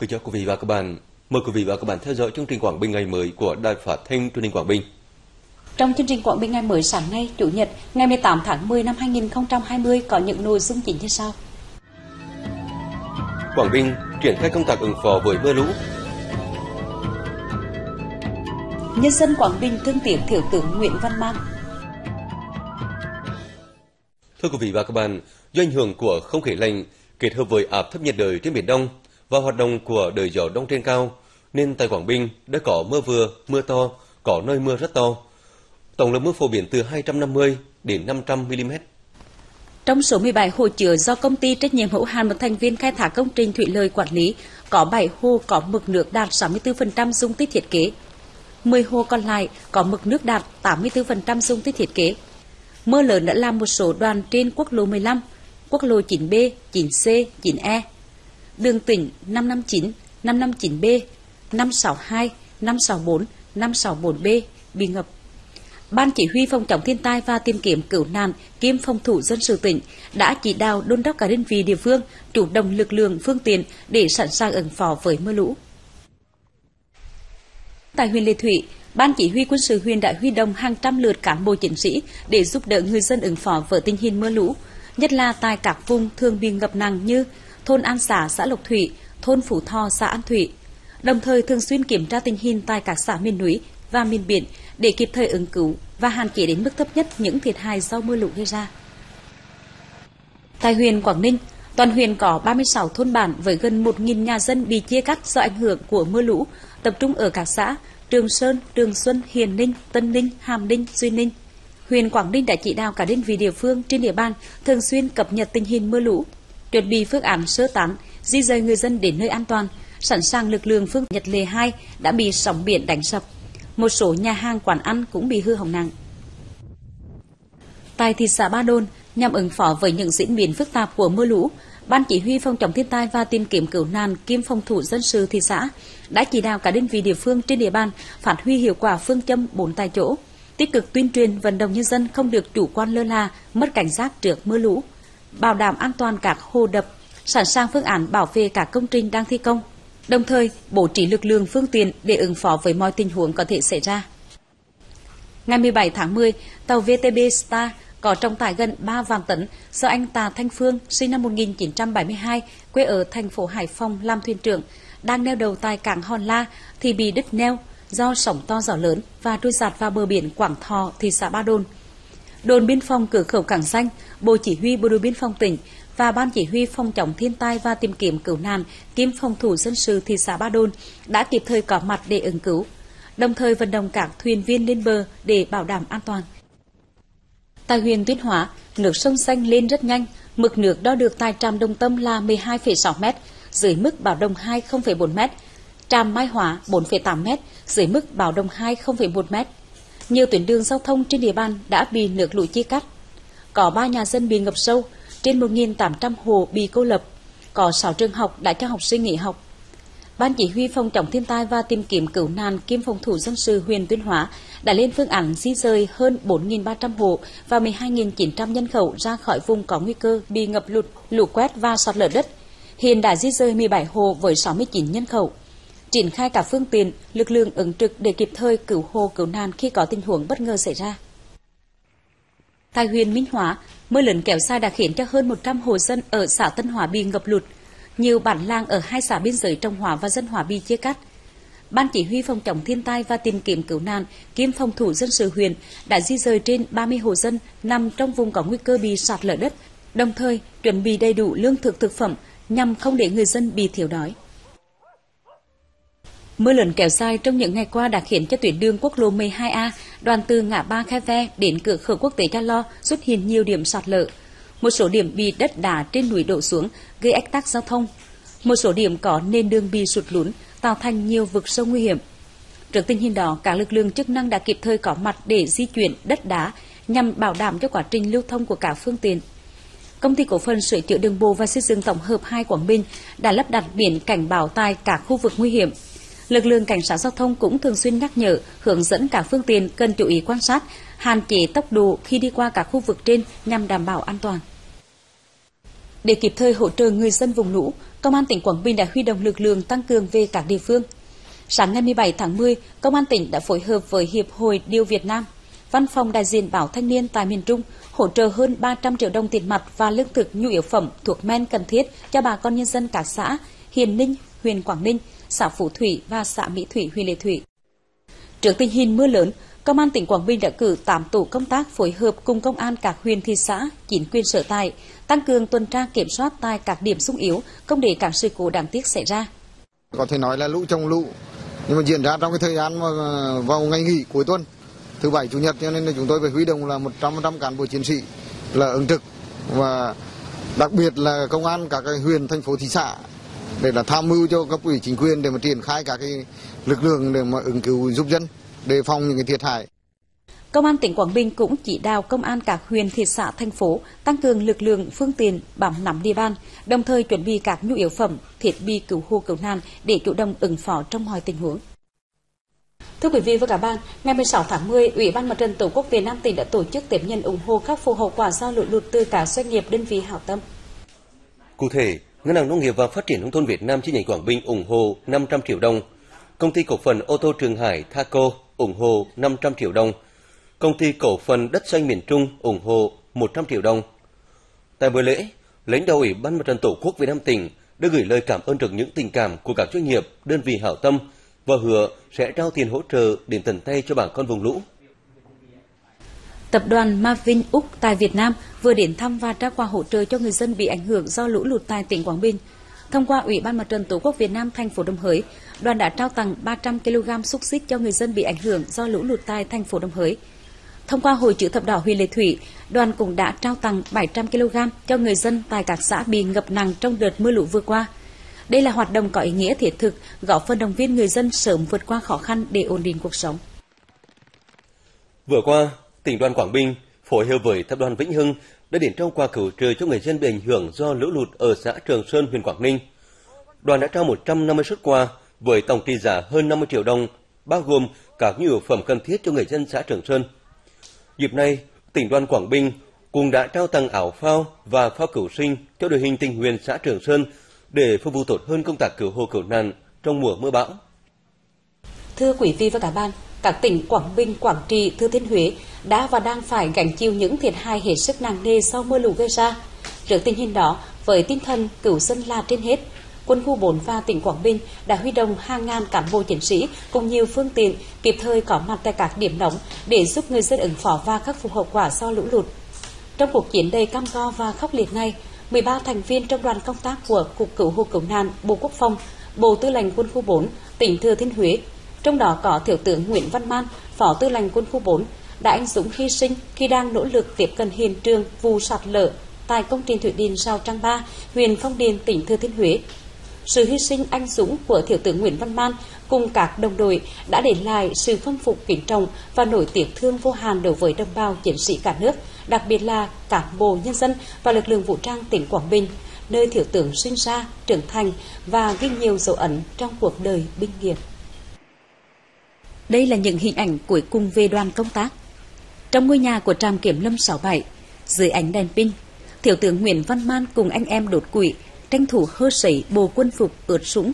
Kính chào quý vị và các bạn. Mời quý vị và các bạn theo dõi chương trình Quảng Bình ngày mới của Đài Phát thanh Truyền hình Quảng Bình. Trong chương trình Quảng Bình ngày mới sáng nay, Chủ nhật, ngày 18 tháng 10 năm 2020 có những nội dung chính như sau. Quảng Bình triển khai công tác ứng phó với mưa lũ. Nhân dân Quảng Bình thương tiếc Thiếu tướng Nguyễn Văn Mang. Thưa quý vị và các bạn, do ảnh hưởng của không khí lạnh kết hợp với áp thấp nhiệt đới trên biển Đông và hoạt động của đời gió đông trên cao, nên tại Quảng Bình đã có mưa vừa, mưa to, có nơi mưa rất to. Tổng lượng mưa phổ biến từ 250 đến 500 mm. Trong số 17 hồ chứa do công ty trách nhiệm hữu hạn một thành viên khai thác công trình thủy lợi quản lý, có 7 hồ có mực nước đạt 64% dung tích thiết kế. 10 hồ còn lại có mực nước đạt 84% dung tích thiết kế. Mưa lớn đã làm một số đoàn trên quốc lộ 15, quốc lộ 9B, 9C, 9E, đường tỉnh 559, 559B, 562, 564, 564B bị ngập. Ban chỉ huy phòng chống thiên tai và tìm kiếm cứu nạn kiêm phòng thủ dân sự tỉnh đã chỉ đạo đôn đốc cả đơn vị địa phương chủ động lực lượng phương tiện để sẵn sàng ứng phó với mưa lũ. Tại huyện Lê Thủy, Ban chỉ huy quân sự huyện đã huy động hàng trăm lượt cán bộ chiến sĩ để giúp đỡ người dân ứng phó với tình hình mưa lũ, nhất là tại các vùng thường bị ngập nặng như thôn An Xã, xã Lộc Thủy, thôn Phủ Tho xã An Thủy. Đồng thời thường xuyên kiểm tra tình hình tại các xã miền núi và miền biển để kịp thời ứng cứu và hạn chế đến mức thấp nhất những thiệt hại do mưa lũ gây ra. Tại huyện Quảng Ninh, toàn huyện có 36 thôn bản với gần 1.000 nhà dân bị chia cắt do ảnh hưởng của mưa lũ, tập trung ở các xã Trường Sơn, Trường Xuân, Hiền Ninh, Tân Ninh, Hàm Ninh, Duy Ninh. Huyện Quảng Ninh đã chỉ đạo cả đơn vị địa phương trên địa bàn thường xuyên cập nhật tình hình mưa lũ, chuẩn bị phương án sơ tán, di rời người dân đến nơi an toàn, sẵn sàng lực lượng phương Nhật Lề 2 đã bị sóng biển đánh sập. Một số nhà hàng quán ăn cũng bị hư hỏng nặng. Tại thị xã Ba Đôn, nhằm ứng phó với những diễn biến phức tạp của mưa lũ, Ban chỉ huy phòng chống thiên tai và tìm kiếm cứu nạn kiêm phòng thủ dân sự thị xã đã chỉ đạo cả đơn vị địa phương trên địa bàn phát huy hiệu quả phương châm bốn tại chỗ, tích cực tuyên truyền vận động nhân dân không được chủ quan lơ là, mất cảnh giác trước mưa lũ, bảo đảm an toàn các hồ đập, sẵn sàng phương án bảo vệ các công trình đang thi công, đồng thời bố trí lực lượng phương tiện để ứng phó với mọi tình huống có thể xảy ra. Ngày 17 tháng 10, tàu VTB Star có trọng tải gần 3 vạn tấn do anh Tà Thanh Phương, sinh năm 1972, quê ở thành phố Hải Phòng làm thuyền trưởng, đang neo đầu tại cảng Hòn La thì bị đứt neo do sóng to gió lớn và trôi giạt vào bờ biển Quảng Thọ, thị xã Ba Đồn. Đồn biên phòng cửa khẩu Cảng Danh, Bộ Chỉ huy Bộ đội Biên phòng tỉnh và Ban Chỉ huy phòng chống thiên tai và tìm kiếm cứu nạn kiêm phòng thủ dân sự thị xã Ba đôn đã kịp thời có mặt để ứng cứu, đồng thời vận động các thuyền viên lên bờ để bảo đảm an toàn. Tại huyện Tuyên Hóa, nước sông Xanh lên rất nhanh, mực nước đo được tại trạm Đồng Tâm là 12,6 m, dưới mức báo động 2 0,4 m, trạm Mai Hóa 4,8 m, dưới mức báo động 2 0,1 m. Nhiều tuyến đường giao thông trên địa bàn đã bị nước lũ chia cắt. Có 3 nhà dân bị ngập sâu, trên 1.800 hồ bị cô lập, có 6 trường học đã cho học sinh nghỉ học. Ban chỉ huy phòng chống thiên tai và tìm kiếm cứu nạn kiêm phòng thủ dân sự huyện Tuyên Hóa đã lên phương án di rời hơn 4.300 hộ và 12.900 nhân khẩu ra khỏi vùng có nguy cơ bị ngập lụt, lũ quét và sạt lở đất. Hiện đã di rời 17 hộ với 69 nhân khẩu. Triển khai cả phương tiện, lực lượng ứng trực để kịp thời cứu hộ cứu nạn khi có tình huống bất ngờ xảy ra. Tại huyện Minh Hóa, mưa lớn kéo dài đã khiến cho hơn 100 hộ dân ở xã Tân Hòa bị ngập lụt. Nhiều bản làng ở hai xã biên giới Trong Hòa và Dân Hòa bị chia cắt. Ban chỉ huy phòng chống thiên tai và tìm kiếm cứu nạn kiêm phòng thủ dân sự huyện đã di rời trên 30 hộ dân nằm trong vùng có nguy cơ bị sạt lở đất, đồng thời chuẩn bị đầy đủ lương thực thực phẩm nhằm không để người dân bị thiếu đói. Mưa lớn kéo dài trong những ngày qua đã khiến cho tuyến đường quốc lộ 12A đoạn từ ngã ba Khe Ve đến cửa khẩu quốc tế Cha Lo xuất hiện nhiều điểm sạt lở. Một số điểm bị đất đá trên núi đổ xuống gây ách tắc giao thông. Một số điểm có nền đường bị sụt lún tạo thành nhiều vực sâu nguy hiểm. Trước tình hình đó, các lực lượng chức năng đã kịp thời có mặt để di chuyển đất đá nhằm bảo đảm cho quá trình lưu thông của cả phương tiện. Công ty cổ phần sửa chữa đường bộ và xây dựng tổng hợp 2 Quảng Bình đã lắp đặt biển cảnh báo tại cả khu vực nguy hiểm. Lực lượng cảnh sát giao thông cũng thường xuyên nhắc nhở, hướng dẫn cả phương tiện cần chú ý quan sát, hạn chế tốc độ khi đi qua các khu vực trên nhằm đảm bảo an toàn. Để kịp thời hỗ trợ người dân vùng lũ, Công an tỉnh Quảng Bình đã huy động lực lượng tăng cường về các địa phương. Sáng ngày 17 tháng 10, Công an tỉnh đã phối hợp với Hiệp hội Điều Việt Nam, Văn phòng đại diện Bảo Thanh niên tại miền Trung hỗ trợ hơn 300 triệu đồng tiền mặt và lương thực nhu yếu phẩm thuộc men cần thiết cho bà con nhân dân cả xã Hiền Ninh, huyện Quảng Ninh, xã Phú Thủy và xã Mỹ Thủy, huyện Lệ Thủy. Trước tình hình mưa lớn, Công an tỉnh Quảng Bình đã cử 8 tổ công tác phối hợp cùng công an các huyện thị xã, chính quyền sở tại, tăng cường tuần tra kiểm soát tại các điểm sung yếu, không để các sự cố đáng tiếc xảy ra. Có thể nói là lũ trong lũ, nhưng mà diễn ra trong cái thời gian mà vào ngày nghỉ cuối tuần, thứ bảy chủ nhật cho nên là chúng tôi phải huy động là 100% cán bộ chiến sĩ là ứng trực và đặc biệt là công an các huyện thành phố thị xã để là tham mưu cho cấp ủy chính quyền để mà triển khai các cái lực lượng để mà ứng cứu giúp dân đề phòng những cái thiệt hại. Công an tỉnh Quảng Bình cũng chỉ đạo công an các huyện, thị xã, thành phố tăng cường lực lượng, phương tiện bám nắm địa bàn, đồng thời chuẩn bị các nhu yếu phẩm, thiết bị cứu hộ cứu nạn để chủ động ứng phó trong mọi tình huống. Thưa quý vị và các bạn, ngày 16 tháng 10, Ủy ban Mặt trận Tổ quốc Việt Nam tỉnh đã tổ chức tiếp nhận ủng hộ khắc phục hậu quả do lũ lụt từ cả doanh nghiệp đơn vị hảo tâm. Cụ thể, Ngân hàng Nông nghiệp và Phát triển nông thôn Việt Nam chi nhánh Quảng Bình ủng hộ 500 triệu đồng, Công ty cổ phần ô tô Trường Hải Thaco ủng hộ 500 triệu đồng, Công ty cổ phần đất xanh miền Trung ủng hộ 100 triệu đồng. Tại buổi lễ, lãnh đạo Ủy ban Mặt trận Tổ quốc Việt Nam tỉnh đã gửi lời cảm ơn trước những tình cảm của các doanh nghiệp, đơn vị hảo tâm và hứa sẽ trao tiền hỗ trợ đến tận tay cho bà con vùng lũ. Tập đoàn Mavin Úc tại Việt Nam vừa đến thăm và trao quà hỗ trợ cho người dân bị ảnh hưởng do lũ lụt tại tỉnh Quảng Bình. Thông qua Ủy ban Mặt trận Tổ quốc Việt Nam thành phố Đồng Hới, đoàn đã trao tặng 300 kg xúc xích cho người dân bị ảnh hưởng do lũ lụt tại thành phố Đồng Hới. Thông qua Hội chữ thập đỏ huyện Lệ Thủy, đoàn cũng đã trao tặng 700 kg cho người dân tại các xã bị ngập nặng trong đợt mưa lũ vừa qua. Đây là hoạt động có ý nghĩa thiết thực, góp phần động viên người dân sớm vượt qua khó khăn để ổn định cuộc sống. Vừa qua, tỉnh đoàn Quảng Bình phối hợp với tập đoàn Vĩnh Hưng đã đến trao quà cứu trợ cho người dân bị ảnh hưởng do lũ lụt ở xã Trường Sơn, huyện Quảng Ninh. Đoàn đã trao 150 xuất quà với tổng trị giá hơn 50 triệu đồng, bao gồm các nhu yếu phẩm cần thiết cho người dân xã Trường Sơn. Dịp này, tỉnh đoàn Quảng Bình cũng đã trao tặng ảo phao và phao cứu sinh cho đội hình tình nguyện xã Trường Sơn để phục vụ tốt hơn công tác cứu hộ cứu nạn trong mùa mưa bão. Thưa quý vị và các bạn, các tỉnh Quảng Bình, Quảng Trị, Thừa Thiên Huế đã và đang phải gánh chịu những thiệt hại hết sức nặng nề sau mưa lũ gây ra. Trước tình hình đó, với tinh thần cứu dân là trên hết, quân khu 4 và tỉnh Quảng Bình đã huy động hàng ngàn cán bộ chiến sĩ cùng nhiều phương tiện kịp thời có mặt tại các điểm nóng để giúp người dân ứng phó và khắc phục hậu quả do lũ lụt. Trong cuộc chiến đầy cam go và khốc liệt này, 13 thành viên trong đoàn công tác của Cục Cứu hộ Cứu nạn, Bộ Quốc phòng, Bộ Tư lệnh Quân khu 4, tỉnh Thừa Thiên Huế, trong đó có Thiếu tướng Nguyễn Văn Man, Phó Tư lệnh Quân khu 4, đã anh dũng hy sinh khi đang nỗ lực tiếp cận hiện trường vụ sạt lở tại công trình thủy điện Rào Trăng Ba, huyện Phong Điền, tỉnh Thừa Thiên Huế. Sự hy sinh anh dũng của Thiếu tướng Nguyễn Văn Man cùng các đồng đội đã để lại sự khâm phục kính trọng và nổi tiếng thương vô hạn đối với đồng bào chiến sĩ cả nước, đặc biệt là cán bộ nhân dân và lực lượng vũ trang tỉnh Quảng Bình, nơi thiếu tướng sinh ra, trưởng thành và ghi nhiều dấu ấn trong cuộc đời binh nghiệp. Đây là những hình ảnh cuối cùng về đoàn công tác. Trong ngôi nhà của trạm kiểm lâm 67, dưới ánh đèn pin, Thiếu tướng Nguyễn Văn Man cùng anh em đột quỵ, tranh thủ hơ sẩy bộ quân phục ướt sũng.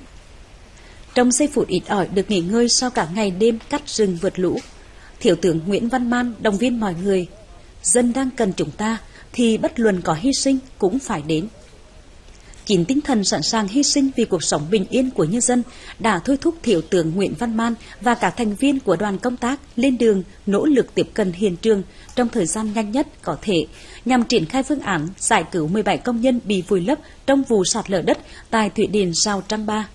Trong giây phút ít ỏi được nghỉ ngơi sau cả ngày đêm cắt rừng vượt lũ, Thiếu tướng Nguyễn Văn Man động viên mọi người, dân đang cần chúng ta thì bất luận có hy sinh cũng phải đến. Chính tinh thần sẵn sàng hy sinh vì cuộc sống bình yên của nhân dân đã thôi thúc Thiếu tướng Nguyễn Văn Man và các thành viên của đoàn công tác lên đường nỗ lực tiếp cận hiện trường trong thời gian nhanh nhất có thể nhằm triển khai phương án giải cứu 17 công nhân bị vùi lấp trong vụ sạt lở đất tại thủy điện Sao Trăng Ba.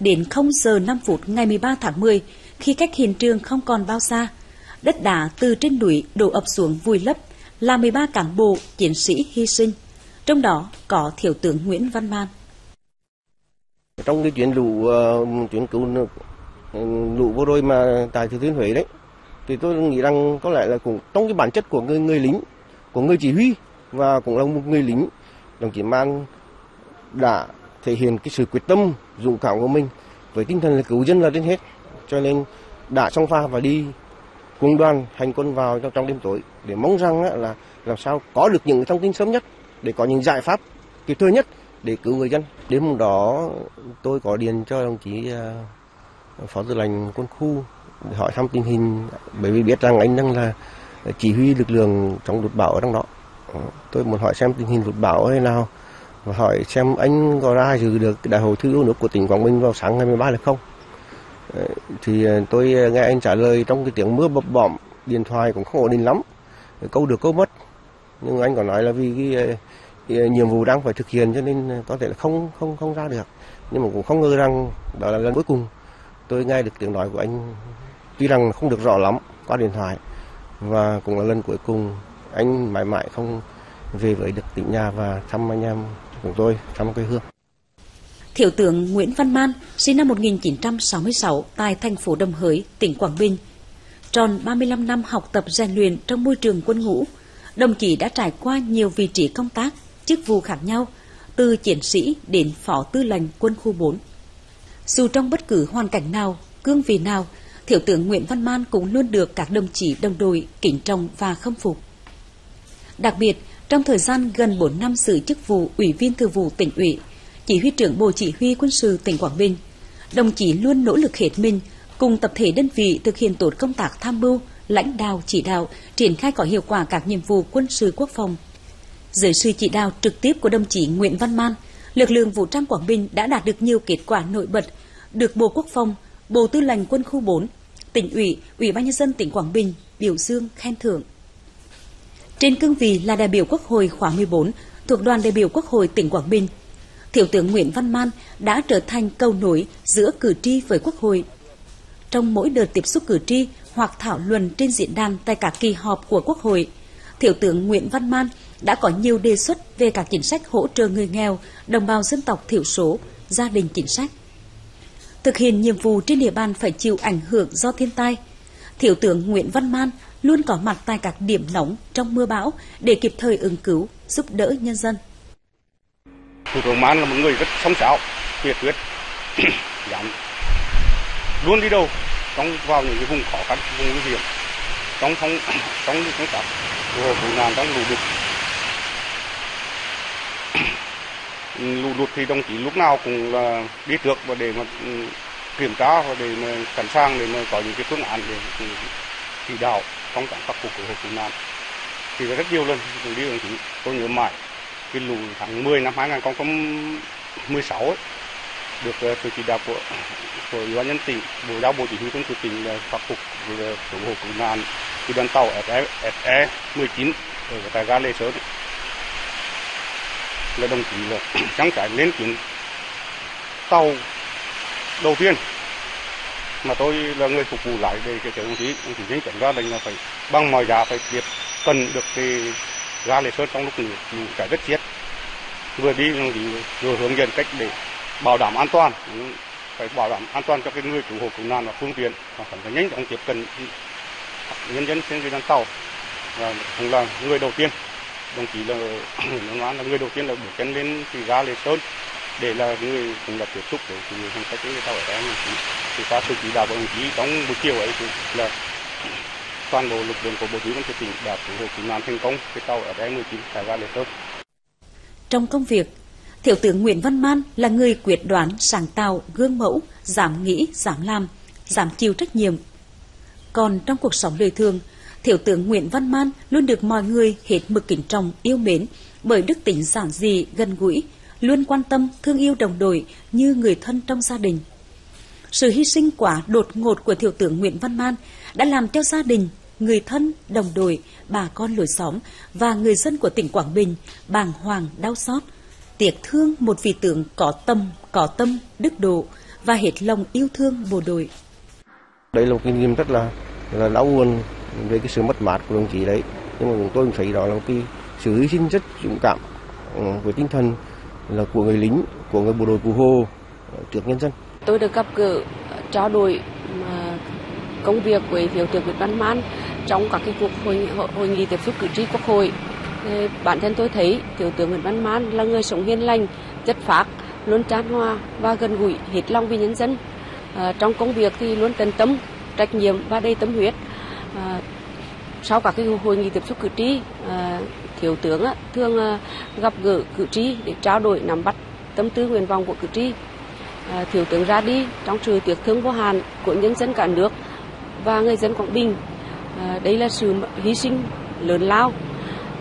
Đến 0 giờ 5 phút ngày 13 tháng 10, khi cách hiện trường không còn bao xa, đất đá từ trên núi đổ ập xuống vùi lấp, là 13 cán bộ, chiến sĩ hy sinh trong đó có Thiếu tướng Nguyễn Văn Man. Trong cái chuyến lũ ờ, chuyến cứu nước ừ, lũ vừa rồi mà tại Thừa Thiên Huế đấy, thì tôi nghĩ rằng có lẽ là cũng trong cái bản chất của người người lính, của người chỉ huy và cũng là một người lính, đồng chí Man đã thể hiện cái sự quyết tâm, dũng cảm của mình với tinh thần là cứu dân là trên hết cho nên đã song pha và đi cùng đoàn hành quân vào trong đêm tối để mong rằng là làm sao có được những thông tin sớm nhất để có những giải pháp kịp thời nhất để cứu người dân. Đêm đó tôi có điện cho đồng chí à, phó tư lệnh quân khu để hỏi thăm tình hình bởi vì biết rằng anh đang là chỉ huy lực lượng trong lụt bão ở trong đó. Ừ, tôi muốn hỏi xem tình hình lụt bão thế nào và hỏi xem anh có ra dự được đại hội thi đua nước của tỉnh Quảng Bình vào sáng ngày 13 được không. Ờ, thì à, tôi à, nghe anh trả lời trong cái tiếng mưa bập bọm, điện thoại cũng không ổn định lắm, câu được câu mất. Nhưng anh còn nói là vì cái Ờ, nhiệm vụ đang phải thực hiện cho nên ờ, có thể là không không không ra được. Nhưng mà cũng không ngờ rằng đó là lần cuối cùng tôi nghe được tiếng nói của anh tuy rằng không được rõ lắm qua điện thoại và cũng là lần cuối cùng anh mãi mãi không về với được tỉnh nhà và thăm anh em của tôi thăm quê hương. Thiếu tướng Nguyễn Văn Man, sinh năm 1966 tại thành phố Đồng Hới, tỉnh Quảng Bình. Tròn 35 năm học tập rèn luyện trong môi trường quân ngũ, đồng chí đã trải qua nhiều vị trí công tác, chức vụ khác nhau, từ chiến sĩ đến phó tư lệnh quân khu 4. Dù trong bất cứ hoàn cảnh nào, cương vị nào, Thiếu tướng Nguyễn Văn Man cũng luôn được các đồng chí đồng đội kính trọng và khâm phục. Đặc biệt, trong thời gian gần 4 năm giữ chức vụ Ủy viên Thường vụ tỉnh ủy, Chỉ huy trưởng Bộ Chỉ huy Quân sự tỉnh Quảng Bình, đồng chí luôn nỗ lực hết mình cùng tập thể đơn vị thực hiện tốt công tác tham mưu, lãnh đạo chỉ đạo, triển khai có hiệu quả các nhiệm vụ quân sự quốc phòng. Dưới sự chỉ đạo trực tiếp của đồng chí Nguyễn Văn Man, lực lượng vũ trang Quảng Bình đã đạt được nhiều kết quả nổi bật, được Bộ Quốc phòng, Bộ Tư lệnh Quân khu 4, tỉnh ủy, Ủy ban nhân dân tỉnh Quảng Bình biểu dương khen thưởng. Trên cương vị là đại biểu Quốc hội khóa 14 thuộc đoàn đại biểu Quốc hội tỉnh Quảng Bình, Thiếu tướng Nguyễn Văn Man đã trở thành cầu nối giữa cử tri với Quốc hội. Trong mỗi đợt tiếp xúc cử tri hoặc thảo luận trên diễn đàn tại các kỳ họp của Quốc hội, Thiếu tướng Nguyễn Văn Man đã có nhiều đề xuất về các chính sách hỗ trợ người nghèo, đồng bào dân tộc thiểu số, gia đình chính sách. Thực hiện nhiệm vụ trên địa bàn phải chịu ảnh hưởng do thiên tai, Thiếu tướng Nguyễn Văn Man luôn có mặt tại các điểm nóng trong mưa bão để kịp thời ứng cứu, giúp đỡ nhân dân. Thủ tướng Man là một người rất sống sáo, nhiệt huyết, dám luôn đi đâu trong vào những cái vùng khó khăn, vùng nguy hiểm, trong trong trong những công tác của cứu nạn trong lũ lụt lũ lụt thì đồng chí lúc nào cũng là đi trước và để mà ừ, kiểm tra và để mà sẵn sàng để mà có những cái phương án để chỉ đạo công tác khắc phục của hộ cứu nạn. Thì rất nhiều lần đồng đi đồng chí tôi nhớ mãi cái lũ tháng 10 năm 2016 ấy, được ờ, sự chỉ đạo của của ủy ban nhân tỉnh bộ giao bộ chỉ huy quân sự tỉnh là khắc phục ờ, cứu hộ cứu nạn. Cái đoàn tàu SE 19 ở tại ga Lê Sơn. ấy là đồng chí là sáng trải lên chuyến tàu đầu tiên. Mà tôi là người phục vụ lại về cái đồng chí đồng chí chính chóng ra lệnh là phải bằng mọi giá phải tiếp cần được cái ra lệ sơn trong lúc này lũ chảy rất chết vừa đi đồng chí vừa hướng dẫn cách để bảo đảm an toàn ừ, phải bảo đảm an toàn cho cái người cứu hộ cứu nạn và phương tiện. Và phải nhanh chóng tiếp cận nhân dân trên cái đoàn tàu. Và cũng là người đầu tiên đồng chí là là người đầu tiên là bước chân lên thì ga Lê Sơn để là người cũng là tiếp xúc để thì hành khách cái ta ở đây thì qua sự chỉ đạo của đồng chí trong buổi chiều ấy thì là toàn bộ lực lượng của bộ chỉ huy quân tỉnh đã cứu hộ cứu nạn thành công cái tàu ở đây 19 tại ga Lê Sơn. Trong công việc, Thiếu tướng Nguyễn Văn Man là người quyết đoán, sáng tạo, gương mẫu, dám nghĩ, dám làm, dám chịu trách nhiệm. Còn trong cuộc sống đời thường, Thiếu tướng Nguyễn Văn Man luôn được mọi người hết mực kính trọng, yêu mến bởi đức tính giản dị, gần gũi, luôn quan tâm, thương yêu đồng đội như người thân trong gia đình. Sự hy sinh quả đột ngột của Thiếu tướng Nguyễn Văn Man đã làm cho gia đình, người thân, đồng đội, bà con lối xóm và người dân của tỉnh Quảng Bình bàng hoàng đau xót, tiếc thương một vị tướng có tâm, có tâm, đức độ và hết lòng yêu thương bộ đội. Đây là một kinh nghiệm rất là là đau buồn về cái sự mất mát của đồng chí đấy. Nhưng mà chúng tôi thấy đó là một cái sự hy sinh rất dũng cảm ừ, với tinh thần là của người lính của người bộ đội cụ hồ ờ, trước nhân dân. Tôi được gặp gỡ trao đổi công việc với thiếu tướng Nguyễn Văn Man trong các cái cuộc hội, hội nghị tiếp xúc cử tri quốc hội. Bản thân tôi thấy thiếu tướng Nguyễn Văn Man là người sống hiền lành chất phác luôn tràn hòa và gần gũi hết lòng vì nhân dân. À, trong công việc thì luôn tận tâm trách nhiệm và đầy tâm huyết à, sau các cái hội nghị tiếp xúc cử tri à, thiếu tướng thường à, gặp gỡ cử tri để trao đổi nắm bắt tâm tư nguyện vọng của cử tri. À, thiếu tướng ra đi trong sự tiếc thương vô hạn của nhân dân cả nước và người dân Quảng Bình. À, đây là sự hy sinh lớn lao.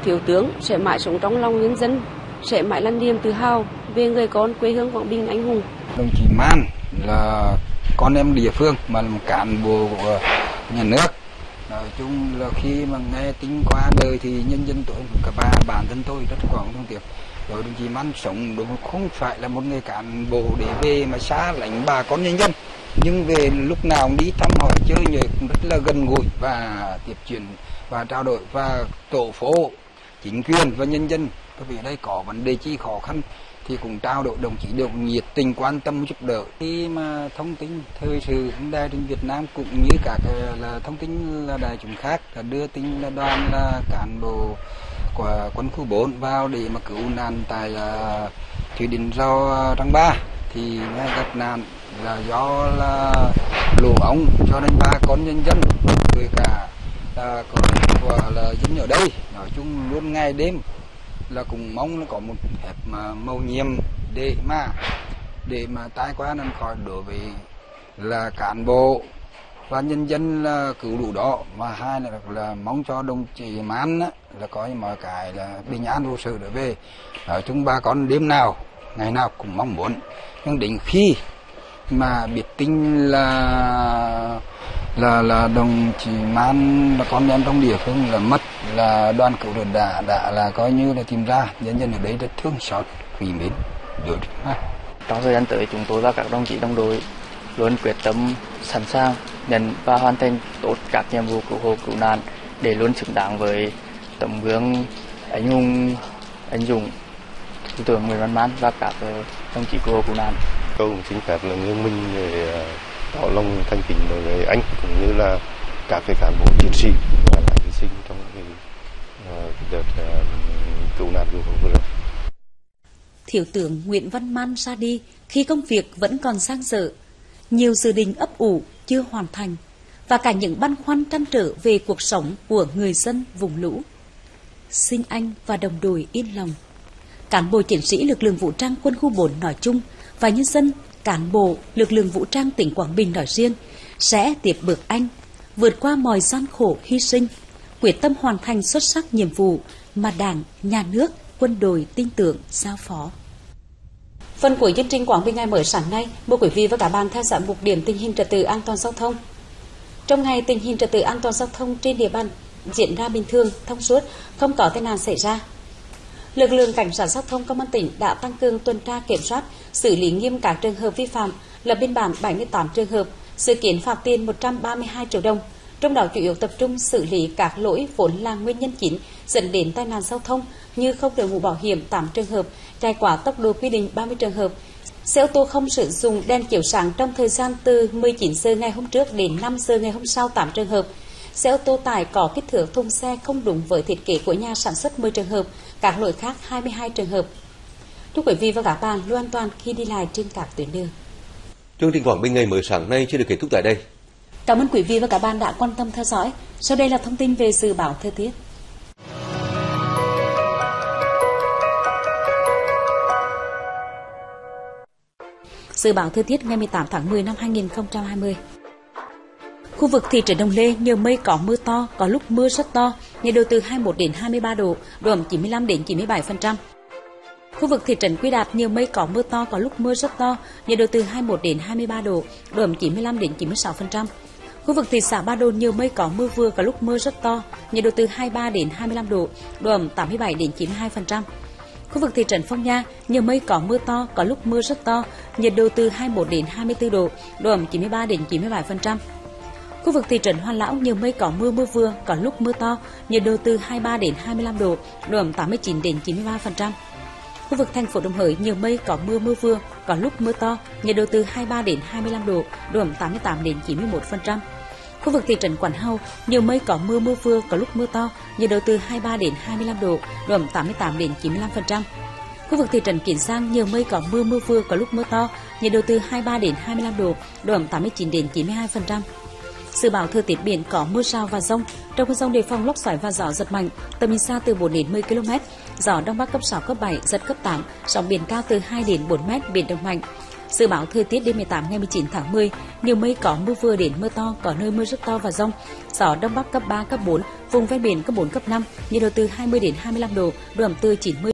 Thiếu tướng sẽ mãi sống trong lòng nhân dân sẽ mãi là niềm tự hào về người con quê hương Quảng Bình anh hùng. Đồng chí Man là con em địa phương mà là một cán bộ của nhà nước nói chung là khi mà nghe tính qua đời thì nhân dân tôi cả ba, bản thân tôi rất còn thông tiệp rồi đồng chí Man sống đúng không phải là một người cán bộ để về mà xa lãnh bà con nhân dân. Nhưng về lúc nào đi thăm hỏi chơi nhớ cũng rất là gần gũi và tiếp chuyện và trao đổi và tổ phố chính quyền và nhân dân có vì đây có vấn đề chi khó khăn thì cũng trao đổi đồng chí đều nhiệt tình quan tâm giúp đỡ. Khi mà thông tin thời sự đài trên Việt Nam cũng như các là thông tin là đài chúng khác là đưa tin là đoàn là cán bộ của quân khu 4 vào để mà cứu nạn tại à, uh, thủy điện rau à, răng ba thì ngay gặp nạn là do là lũ ống cho nên ba con nhân dân người cả là có là dân ở đây nói chung luôn ngày đêm là cũng mong nó có một hẹp mà màu nhiệm để mà để mà tai qua nên khỏi đối với là cán bộ và nhân dân là cứu đủ đó. Mà hai là là mong cho đồng chí man á, là có mọi cái là bình an vô sự trở về. Ở chúng ba con đêm nào ngày nào cũng mong muốn. Nhưng đến khi mà biết tin là là là đồng chí man, là con em trong địa phương là mất, là đoàn cứu trợ đã đã là coi như là tìm ra. Nhân dân ở đấy rất thương xót quý mến, đối trong thời gian tới, chúng tôi và các đồng chí đồng đội luôn quyết tâm sẵn sàng nhận và hoàn thành tốt các nhiệm vụ cứu hộ, cứu nạn để luôn xứng đáng với tấm gương anh hùng, anh dũng thủ tướng nguyễn văn mãn và các đồng chí cứu hộ cứu nạn tôi cũng xin phép là nghiêng minh để tỏ lòng thành kính đối với anh cũng như là các cái cán bộ chiến sĩ đã hy sinh trong cái đợt cứu nạn cứu hộ vừa rồi. Thiếu tướng Nguyễn Văn Man ra đi khi công việc vẫn còn sang dở, nhiều dự định ấp ủ chưa hoàn thành và cả những băn khoăn trăn trở về cuộc sống của người dân vùng lũ. Xin anh và đồng đội yên lòng. Cán bộ chiến sĩ lực lượng vũ trang quân khu 4 nói chung và nhân dân, cán bộ, lực lượng vũ trang tỉnh Quảng Bình nói riêng sẽ tiếp bước anh, vượt qua mọi gian khổ hy sinh, quyết tâm hoàn thành xuất sắc nhiệm vụ mà Đảng, Nhà nước, quân đội tin tưởng giao phó. Phần cuối chương trình Quảng Bình ngày mới sáng nay, mời quý vị và các bạn theo dõi mục điểm tình hình trật tự an toàn giao thông. Trong ngày tình hình trật tự an toàn giao thông trên địa bàn diễn ra bình thường, thông suốt, không có tai nạn xảy ra. Lực lượng cảnh sát giao thông công an tỉnh đã tăng cường tuần tra kiểm soát, xử lý nghiêm các trường hợp vi phạm, lập biên bản 78 trường hợp, dự kiến phạt tiền 132 triệu đồng. Trong đó chủ yếu tập trung xử lý các lỗi vốn là nguyên nhân chính dẫn đến tai nạn giao thông như không đội mũ bảo hiểm 8 trường hợp, chạy quá tốc độ quy định 30 trường hợp, xe ô tô không sử dụng đèn chiếu sáng trong thời gian từ 19 giờ ngày hôm trước đến 5 giờ ngày hôm sau 8 trường hợp. Xe ô tô tải có kích thước thùng xe không đúng với thiết kế của nhà sản xuất 10 trường hợp, các lỗi khác 22 trường hợp. Chúc quý vị và các bạn luôn an toàn khi đi lại trên các tuyến đường. Chương trình Quảng Bình ngày mới sáng nay chưa được kết thúc tại đây. Cảm ơn quý vị và các bạn đã quan tâm theo dõi. Sau đây là thông tin về dự báo thời tiết. Dự báo thời tiết ngày 18 tháng 10 năm 2020. Khu vực thị trấn Đồng Lê nhiều mây có mưa to, có lúc mưa rất to, nhiệt độ từ 21 đến 23 độ, độ ẩm 95 đến 97%. Khu vực thị trấn Quy Đạt nhiều mây có mưa to, có lúc mưa rất to, nhiệt độ từ 21 đến 23 độ, độ ẩm 95 đến 96%. Khu vực thị xã Ba Đồn nhiều mây có mưa vừa, có lúc mưa rất to, nhiệt độ từ 23 đến 25 độ, độ ẩm 87 đến 92%. Khu vực thị trấn Phong Nha nhiều mây có mưa to, có lúc mưa rất to, nhiệt độ từ 21 đến 24 độ, độ ẩm 93 đến 97%. Khu vực thị trấn Hoa Lão nhiều mây có mưa mưa vừa, có lúc mưa to, nhiệt độ từ 23 đến 25 độ, độ ẩm 89 đến 93%. Khu vực thành phố Đồng Hới nhiều mây có mưa mưa vừa, có lúc mưa to, nhiệt độ từ 23 đến 25 độ, độ ẩm 88 đến 91%. Khu vực thị trấn Quảng Hào nhiều mây có mưa mưa vừa, có lúc mưa to, nhiệt độ từ 23 đến 25 độ, độ ẩm 88 đến 95%. Khu vực thị trấn Kiến Giang nhiều mây có mưa mưa vừa, có lúc mưa to, nhiệt độ từ 23 đến 25 độ, độ ẩm 89 đến 92%. Dự báo thời tiết biển có mưa rào và rông, trong cơn rông đề phòng lốc xoáy và gió giật mạnh, tầm nhìn xa từ 4 đến 10 km, gió đông bắc cấp 6 cấp 7, giật cấp 8, sóng biển cao từ 2 đến 4 m, biển động mạnh. Dự báo thời tiết đêm 18 ngày 19 tháng 10, nhiều mây có mưa vừa đến mưa to, có nơi mưa rất to và rông. Gió đông bắc cấp 3, cấp 4, vùng ven biển cấp 4, cấp 5, nhiệt độ từ 20 đến 25 độ, độ ẩm từ 90